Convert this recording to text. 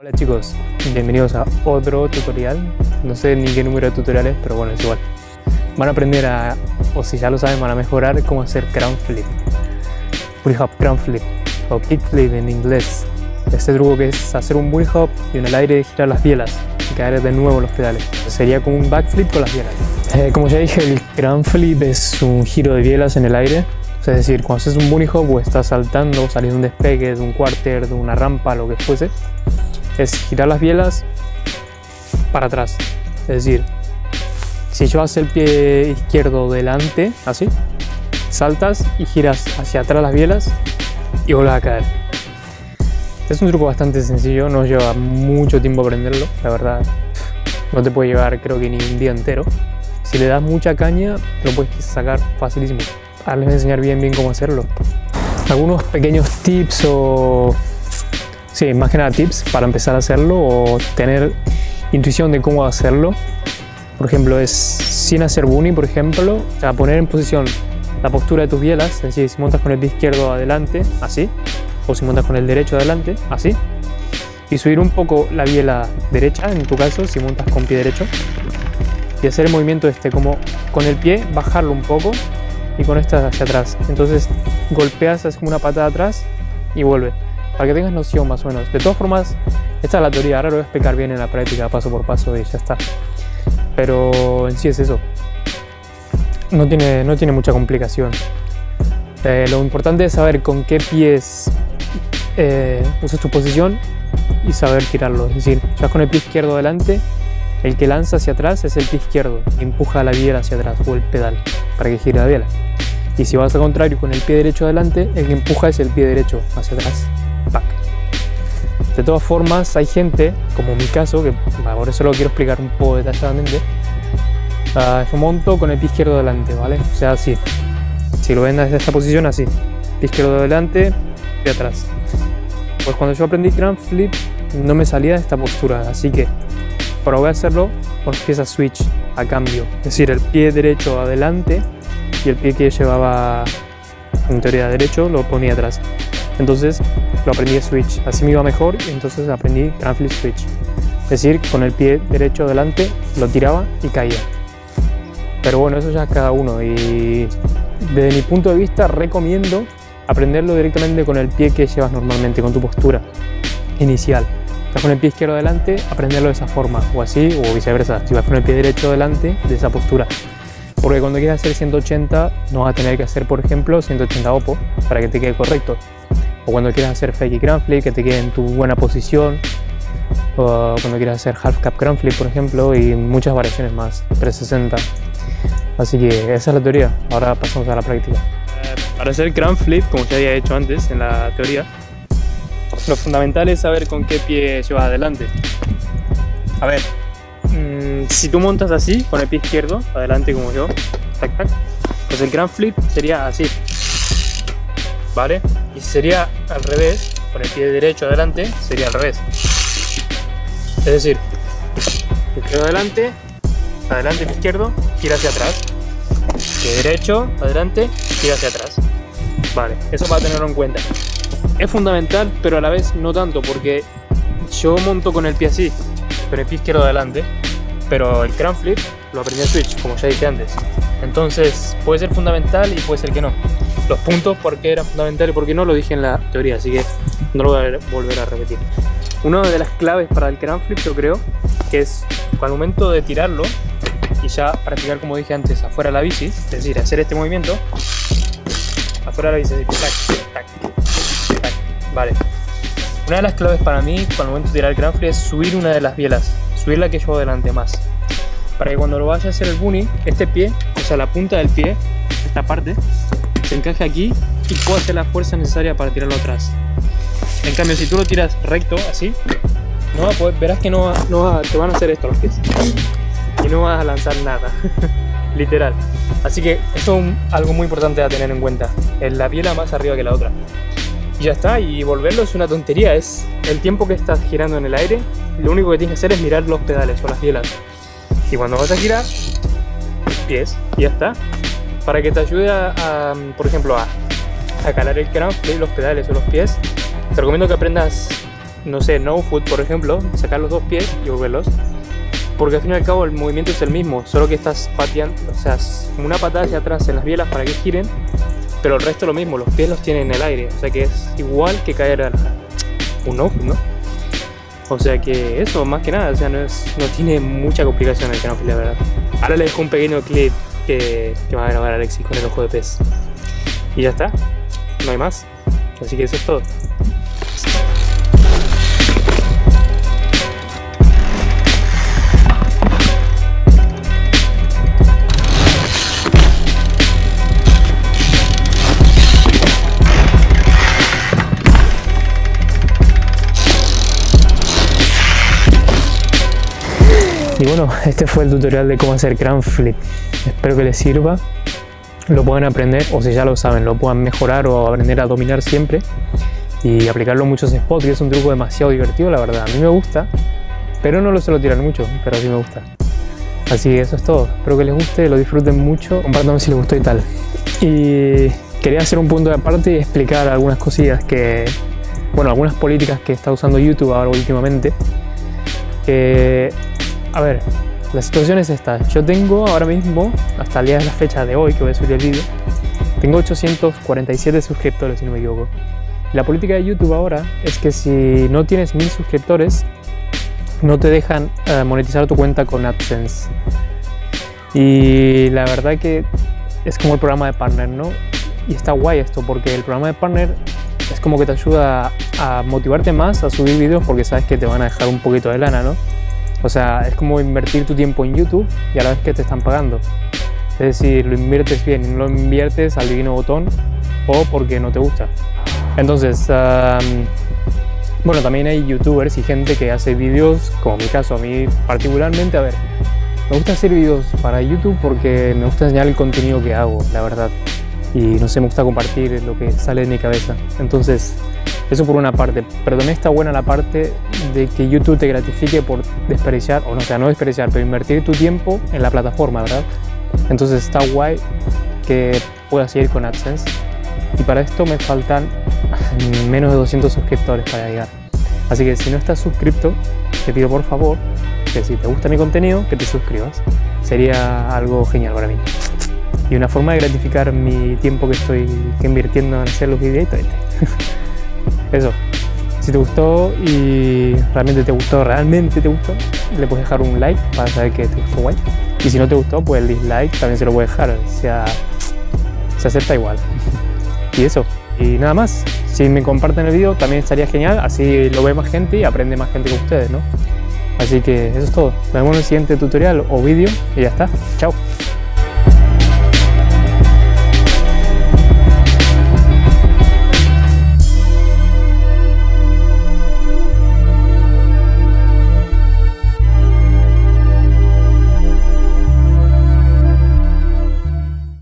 Hola chicos, bienvenidos a otro tutorial. No sé ni qué número de tutoriales, pero bueno, es igual. Van a aprender a, o si ya lo saben, van a mejorar cómo hacer crown flip. Bunny hop crown flip, o kick flip en inglés. Este truco que es hacer un bunny hop y en el aire girar las bielas y caer de nuevo los pedales. Sería como un backflip con las bielas. Eh, como ya dije, el crown flip es un giro de bielas en el aire es decir, cuando haces un bunny hop o estás saltando, saliendo de un despegue, de un quarter, de una rampa, lo que fuese, es girar las bielas para atrás. Es decir, si yo hago el pie izquierdo delante, así, saltas y giras hacia atrás las bielas y vuelves a caer. Es un truco bastante sencillo, no lleva mucho tiempo aprenderlo, la verdad. No te puede llevar creo que ni un día entero. Si le das mucha caña, lo puedes sacar facilísimo. Ahora les voy a enseñar bien bien cómo hacerlo. Algunos pequeños tips o Sí, más que nada tips para empezar a hacerlo o tener intuición de cómo hacerlo. Por ejemplo, es sin hacer bunny, por ejemplo, o sea, poner en posición la postura de tus bielas, es decir, si montas con el pie izquierdo adelante, así, o si montas con el derecho adelante, así, y subir un poco la biela derecha, en tu caso, si montas con pie derecho, y hacer el movimiento este, como con el pie, bajarlo un poco y con esta hacia atrás. Entonces golpeas, haces como una patada atrás y vuelve para que tengas noción más o menos. De todas formas, esta es la teoría, ahora lo voy a explicar bien en la práctica, paso por paso y ya está. Pero en sí es eso. No tiene, no tiene mucha complicación. Eh, lo importante es saber con qué pies eh, usas tu posición y saber tirarlo. Es decir, si vas con el pie izquierdo adelante, el que lanza hacia atrás es el pie izquierdo y empuja la biela hacia atrás o el pedal para que gire la biela. Y si vas al contrario con el pie derecho adelante, el que empuja es el pie derecho hacia atrás. De todas formas, hay gente, como mi caso, que por eso lo quiero explicar un poco detalladamente. Uh, yo monto con el pie izquierdo delante, ¿vale? O sea, así. Si lo ven desde esta posición, así. Pie izquierdo delante, pie atrás. Pues cuando yo aprendí Grand Flip, no me salía de esta postura, así que para voy a hacerlo con pieza switch a cambio. Es decir, el pie derecho adelante y el pie que llevaba en teoría derecho lo ponía atrás. Entonces lo aprendí a switch, así me iba mejor y entonces aprendí flip switch. Es decir, con el pie derecho adelante lo tiraba y caía. Pero bueno, eso ya es cada uno y desde mi punto de vista recomiendo aprenderlo directamente con el pie que llevas normalmente, con tu postura inicial. Estás con el pie izquierdo adelante, aprenderlo de esa forma, o así, o viceversa. Si vas con el pie derecho adelante, de esa postura. Porque cuando quieras hacer 180, no vas a tener que hacer, por ejemplo, 180 opo para que te quede correcto o cuando quieras hacer fake ground flip que te quede en tu buena posición. O cuando quieras hacer half cap ground flip por ejemplo y muchas variaciones más 360 así que esa es la teoría. Ahora pasamos a la práctica. Eh, para hacer ground flip como ya había hecho antes en la teoría lo fundamental es saber con qué pie llevas adelante. A ver mm, si tú montas así con el pie izquierdo adelante como yo tac tac pues el ground flip sería así. ¿vale? Y sería al revés, con el pie derecho adelante, sería al revés. Es decir, izquierdo adelante, adelante pie izquierdo, gira hacia atrás. Pie derecho, adelante, gira hacia atrás. Vale, eso para tenerlo en cuenta. Es fundamental, pero a la vez no tanto, porque yo monto con el pie así, con el pie izquierdo adelante, pero el crown flip lo aprendí en Switch, como ya dije antes. Entonces puede ser fundamental y puede ser que no los puntos, por qué era fundamental y por qué no, lo dije en la teoría, así que no lo voy a volver a repetir. Una de las claves para el crane flip yo creo que es al momento de tirarlo y ya practicar como dije antes afuera la bici, es decir, hacer este movimiento afuera la bici, tac, tac, tac, vale. Una de las claves para mí al momento de tirar el crane flip es subir una de las bielas, subir la que llevo delante más. Para que cuando lo vaya a hacer el bunny, este pie, o sea la punta del pie, esta parte, se encaje aquí y puedo hacer la fuerza necesaria para tirarlo atrás. En cambio, si tú lo tiras recto, así, no verás que no, no te van a hacer esto los pies. Y no vas a lanzar nada. Literal. Así que eso es algo muy importante a tener en cuenta. La biela más arriba que la otra. Y ya está, y volverlo es una tontería. Es el tiempo que estás girando en el aire. Lo único que tienes que hacer es mirar los pedales o las bielas. Y cuando vas a girar, pies, y ya está para que te ayude a, por ejemplo, a, calar el cráneo, los pedales o los pies, te recomiendo que aprendas no sé, no foot, por ejemplo, sacar los dos pies y volverlos. Porque al fin y al cabo el movimiento es el mismo, solo que estás pateando, o sea, una patada hacia atrás en las bielas para que giren, pero el resto lo mismo, los pies los tienen en el aire, o sea que es igual que caer un no ¿no? O sea que eso, más que nada, o sea, no, es, no tiene mucha complicación el canal, la verdad. Ahora le dejo un pequeño clip que, que va a grabar Alexis con el ojo de pez. Y ya está, no hay más. Así que eso es todo. Y bueno, este fue el tutorial de cómo hacer Crown Flip. Espero que les sirva, lo puedan aprender o si ya lo saben, lo puedan mejorar o aprender a dominar siempre y aplicarlo en muchos spots y es un truco demasiado divertido, la verdad. A mí me gusta, pero no lo suelo tirar mucho, pero sí me gusta. Así que eso es todo. Espero que les guste, lo disfruten mucho, compártanme si les gustó y tal. Y quería hacer un punto de aparte y explicar algunas cosillas que, bueno, algunas políticas que está usando YouTube ahora últimamente. Que a ver, la situación es esta. Yo tengo ahora mismo, hasta el día de la fecha de hoy que voy a subir el vídeo, tengo 847 suscriptores, si no me equivoco. La política de YouTube ahora es que si no tienes mil suscriptores, no te dejan eh, monetizar tu cuenta con AdSense. Y la verdad que es como el programa de partner, ¿no? Y está guay esto, porque el programa de partner es como que te ayuda a motivarte más a subir vídeos porque sabes que te van a dejar un poquito de lana, ¿no? O sea, es como invertir tu tiempo en YouTube y a la vez que te están pagando. Es decir, lo inviertes bien y no lo inviertes al divino botón o porque no te gusta. Entonces, bueno, también hay youtubers y gente que hace vídeos, como mi caso, a mí particularmente, a ver, me gusta hacer vídeos para YouTube porque me gusta enseñar el contenido que hago, la verdad. Y no sé, me gusta compartir lo que sale de mi cabeza. Entonces, eso por una parte, pero también está buena la parte de que YouTube te gratifique por desperdiciar, o no, sea, no desperdiciar, pero invertir tu tiempo en la plataforma, ¿verdad? Entonces está guay que puedas seguir con AdSense. Y para esto me faltan menos de 200 suscriptores para llegar. Así que si no estás suscrito, te pido por favor que si te gusta mi contenido, que te suscribas. Sería algo genial para mí. Y una forma de gratificar mi tiempo que estoy invirtiendo en hacer los videitos. Eso. Si te gustó y realmente te gustó, realmente te gustó, le puedes dejar un like para saber que te gustó guay. Y si no te gustó, pues el dislike también se lo puedes dejar. Sea, se acepta igual. y eso. Y nada más. Si me comparten el vídeo también estaría genial. Así lo ve más gente y aprende más gente con ustedes, ¿no? Así que eso es todo. Nos vemos en el siguiente tutorial o vídeo y ya está. Chao.